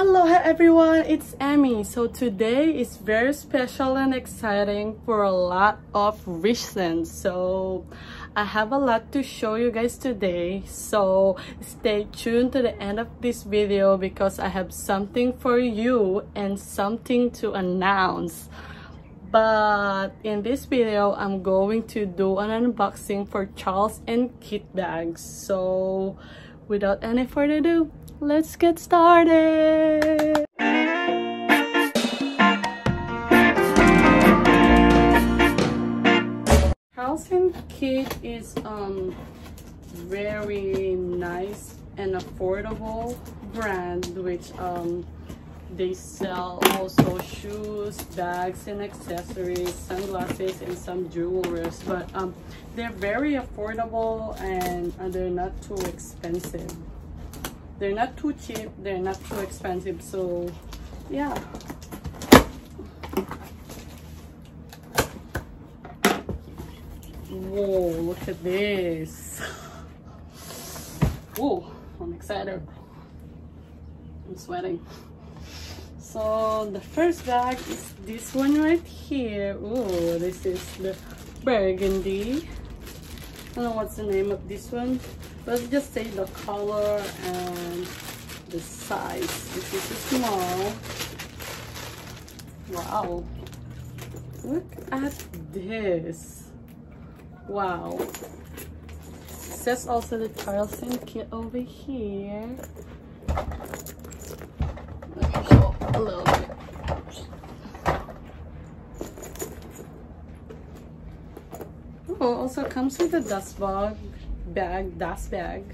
Aloha everyone, it's Emee. So today is very special and exciting for a lot of reasons. So I have a lot to show you guys today. So stay tuned to the end of this video because I have something for you and something to announce. But in this video, I'm going to do an unboxing for Charles and Keith bags. So without any further ado, let's get started. And Keith is um very nice and affordable brand which um they sell also shoes bags and accessories sunglasses and some jewelry but um they're very affordable and uh, they're not too expensive they're not too cheap they're not too expensive so yeah. Whoa look at this. Oh i'm excited. I'm sweating. So the first bag is this one right here. Oh this is the burgundy. I don't know what's the name of this one let's just say the color and the size. This is small. Wow. Look at this. Wow. It says also the Charles and Keith over here. Let me show a little bit. Oh, also comes with a dust bag, bag, dust bag.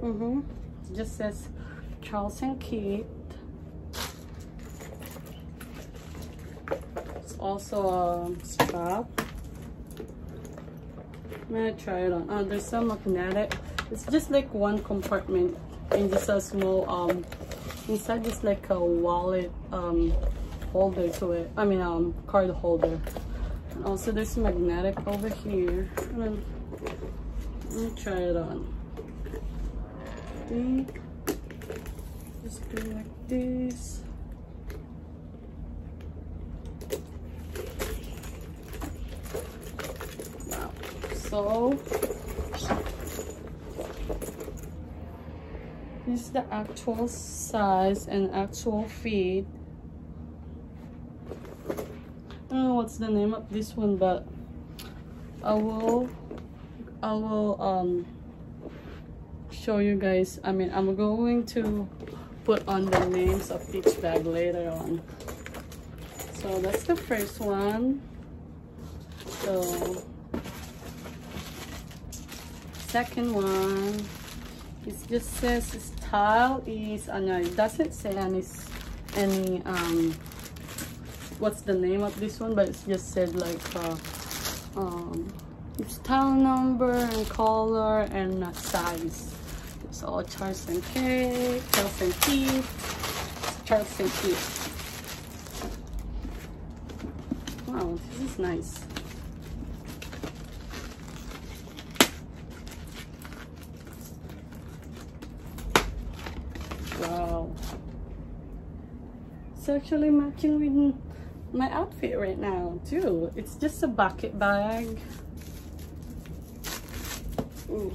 Mm-hmm. Just says Charles and. It's also a strap. I'm gonna try it on. Oh, there's some magnetic. It's just like one compartment and just a small um inside just like a wallet um, holder to it i mean um card holder and also there's magnetic over here let me try it on. Just do like this. Wow. So. This is the actual size and actual feet. I don't know what's the name of this one but I will I will um show you guys I mean I'm going to put on the names of each bag later on. So that's the first one. So second one it just says style is ano, it doesn't say any any um what's the name of this one but it just said like uh, um style number and color and size it's all Charles and Kate, Charles and Keith, Charles and Keith. Wow, this is nice. Wow. It's actually matching with my outfit right now too. It's just a bucket bag. Ooh.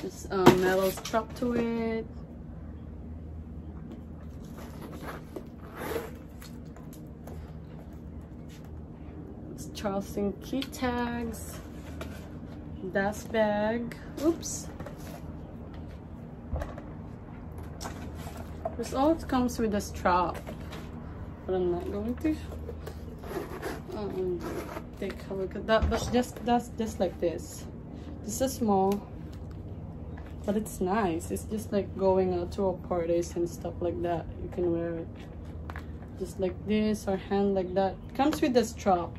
Just a metal strap to it. It's Charleston key tags. Dust bag. Oops. This all comes with a strap, but I'm not going to um, take a look at that. But just that's just like this. This is small, but it's nice. It's just like going out to parties and stuff like that. You can wear it just like this or hand like that. It comes with a strap.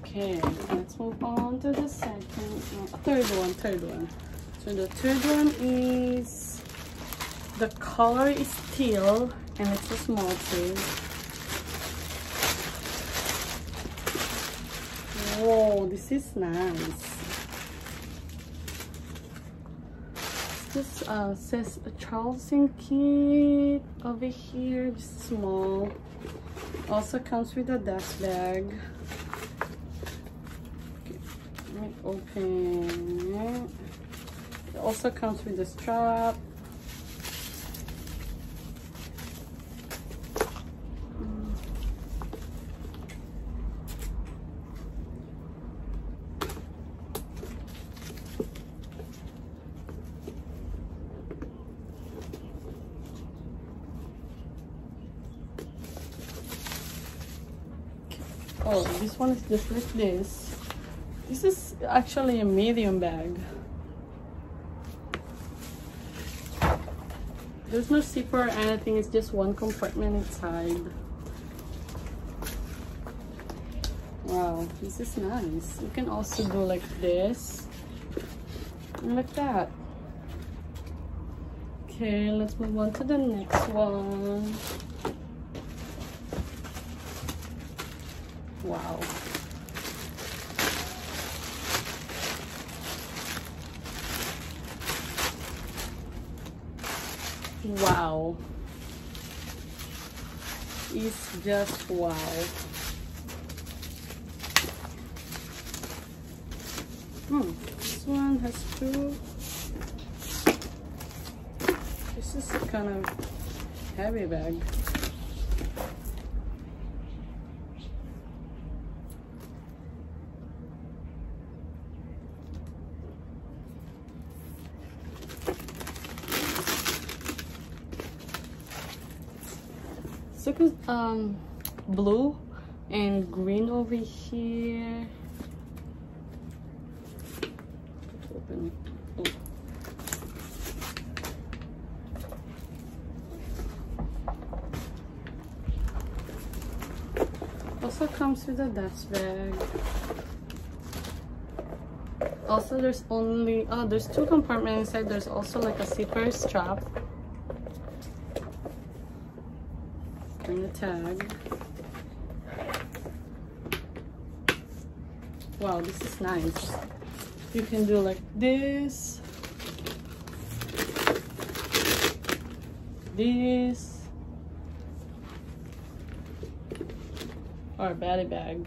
Okay, let's move on to the second, uh, third one, third one. So the third one is the color is teal and it's a small too. Whoa, this is nice. this uh, says Charles and Keith over here, small. Also comes with a dust bag. Okay, let me open it. It also comes with a strap. Oh, this one is like this. This is actually a medium bag. There's no zipper or anything, it's just one compartment inside. Wow, this is nice. You can also do like this and like that. Okay, let's move on to the next one. Wow. Wow. It's just wow. Hmm, this one has two. This is a kind of heavy bag. So um blue and green over here. Open. Oh. Also comes with a dust bag. Also, there's only oh, there's two compartments inside. There's also like a zipper strap. and the tag. Wow, this is nice. You can do like this, this, or body bag.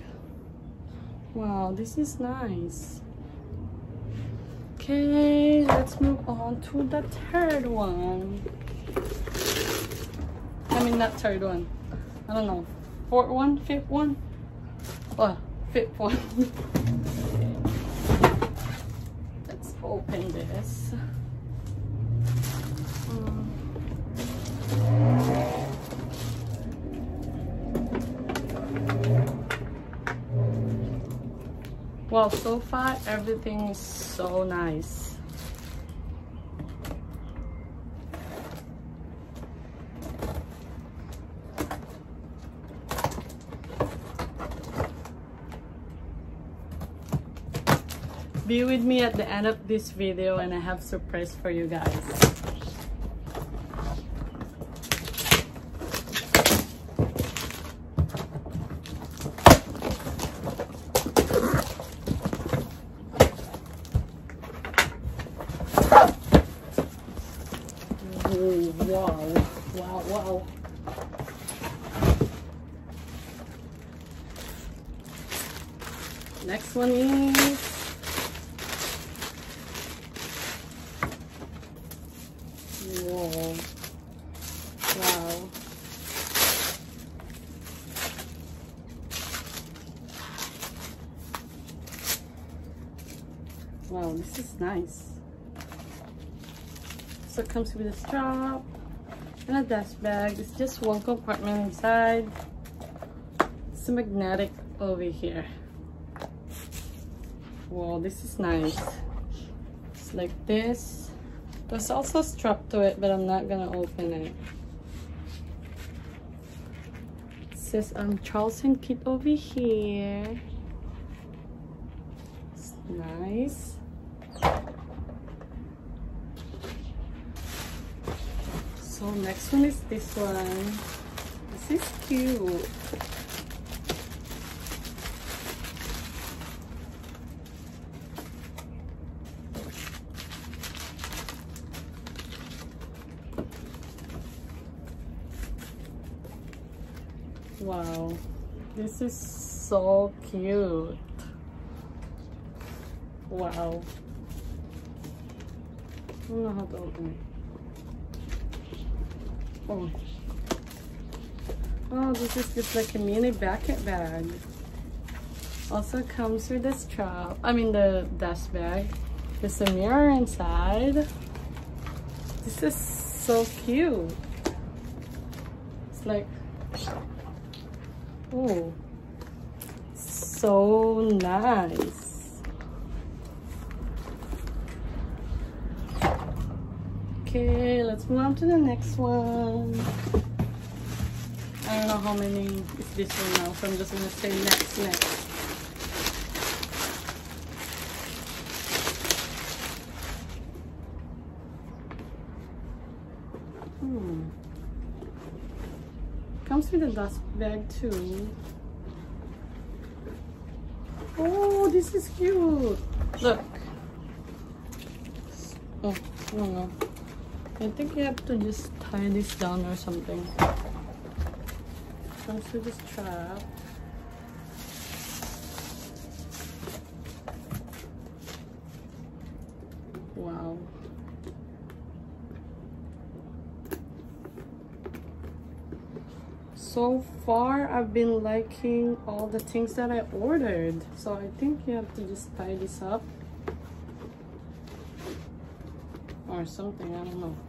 Wow, this is nice. Okay, let's move on to the third one. I mean, not third one. I don't know. Fourth one, fifth one? Oh, fifth one. Let's open this. Um, Wow, so far everything is so nice. Be with me at the end of this video and I have surprise for you guys. wow, wow, wow. Next one is Wow, this is nice. So it comes with a strap and a dust bag. It's just one compartment inside. It's magnetic over here. Wow, this is nice. It's like this. There's also a strap to it, but I'm not gonna open it. It says um Charles and Keith over here. It's nice. So next one is this one. This is cute. Wow, this is so cute. Wow. I don't know how to open it. Oh. Oh, this is just like a mini bucket bag. Also comes with this strap. I mean the dust bag. There's a mirror inside. This is so cute. It's like, oh, so nice. Okay, let's move on to the next one. I don't know how many is this one now, so I'm just gonna say next, next. Hmm. Comes with a dust bag too. Oh, this is cute. Look. Oh, no, know. I think you have to just tie this down or something. Comes with this strap. Wow. so far I've been liking all the things that I ordered so I think you have to just tie this up or something I don't know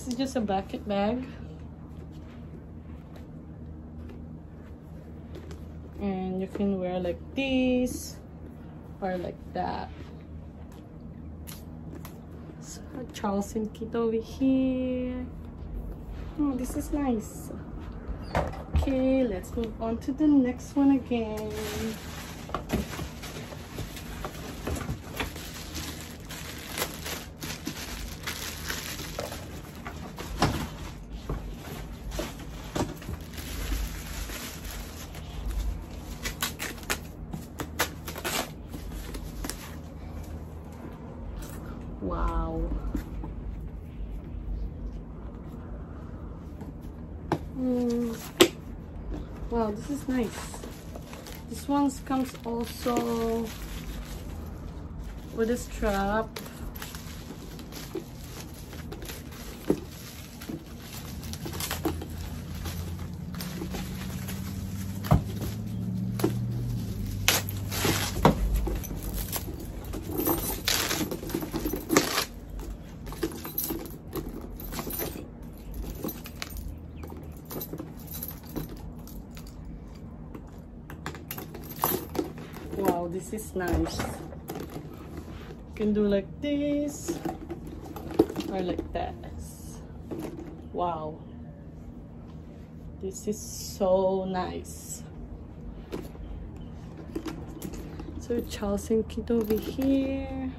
this is just a bucket bag. And you can wear like this or like that. So Charles and Keith over here. Oh this is nice. Okay, let's move on to the next one again. Wow. Mm. Wow, this is nice. This one comes also with a strap. Nice. You can do like this or like that wow. This is so nice. So Charles and Keith over here.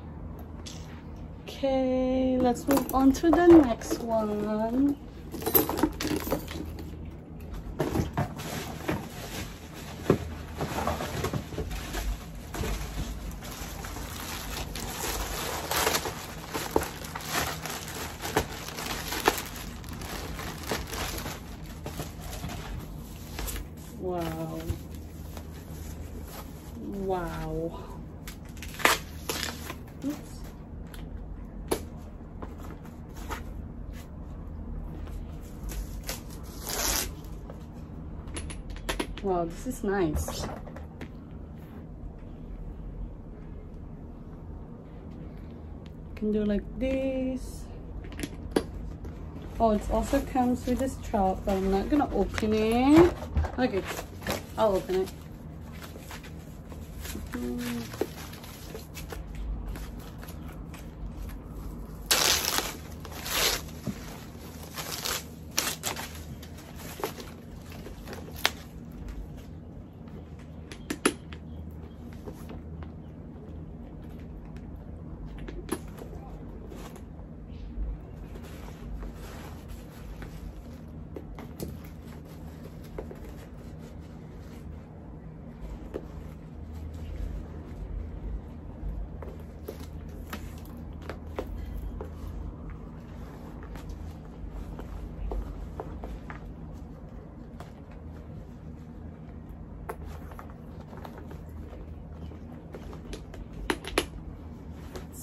Okay let's move on to the next one Wow. Wow. Oops. Wow, this is nice. You can do like this. Oh, it also comes with this strap, but I'm not gonna open it. Okay, I'll open it. Mm -hmm.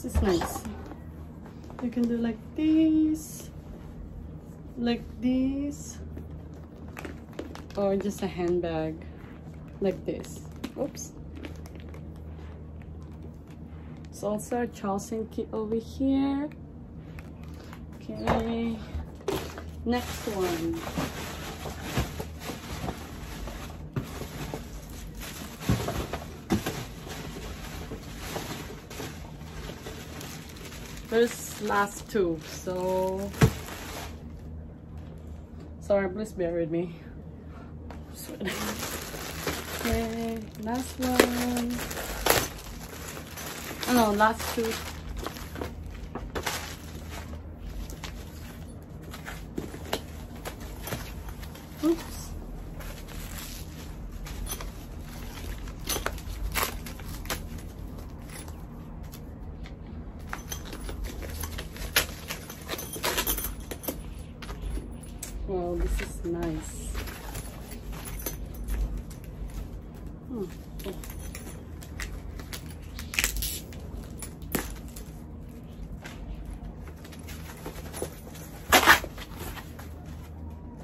Is nice. You can do like this like this or just a handbag like this. Oops. It's also a Charles and Keith over here. Okay next one there's last two. So sorry please bear with me. Okay last one. Oh no last two Wow, this is nice. Hmm.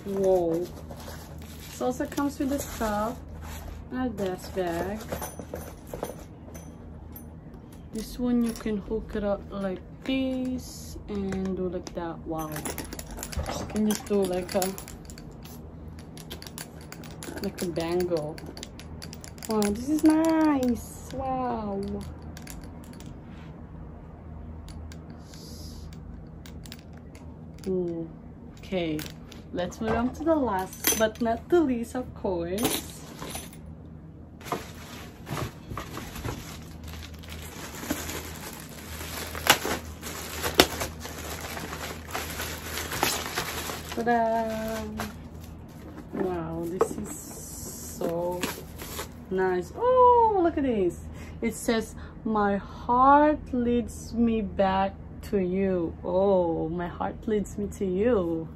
Whoa. This also comes with a strap and a desk bag. This one you can hook it up like this and do like that. Wow can just do like a like a bangle. Wow, this is nice. Wow. Ooh. Okay, let's move on to the last but not the least, of course. Wow, this is so nice. Oh, look at this. It says, my heart leads me back to you. Oh, my heart leads me to you.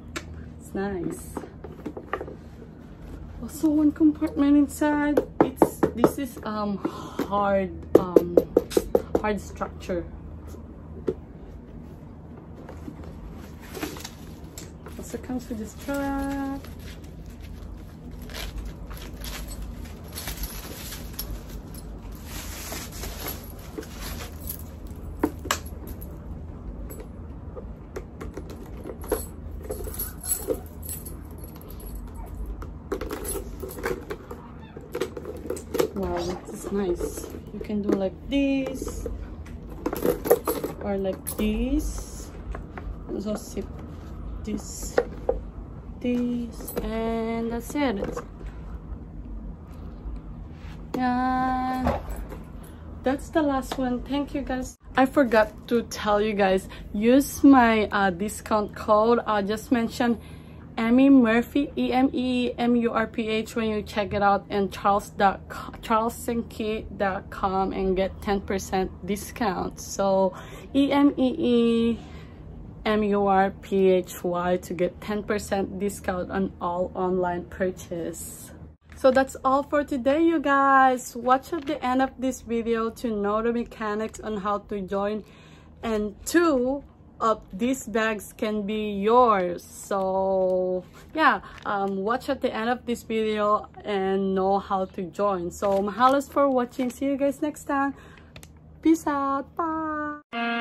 It's nice. Also, one compartment inside. It's this is um hard um hard structure also comes with this strap. Wow, this is nice. You can do like this or like this. Also zip this this and that's it. And that's the last one. Thank you guys. I forgot to tell you guys use my uh, discount code. I just mentioned Emee Murphy, E-M-E-M-U-R-P-H when you check it out and Charles charleskeith.com and get 10% discount. So E-M-E-E M-U-R-P-H-Y to get 10% discount on all online purchase. So that's all for today, you guys. Watch at the end of this video to know the mechanics on how to join. And two of these bags can be yours. So yeah, um, watch at the end of this video and know how to join. So mahalos for watching. See you guys next time. Peace out. Bye.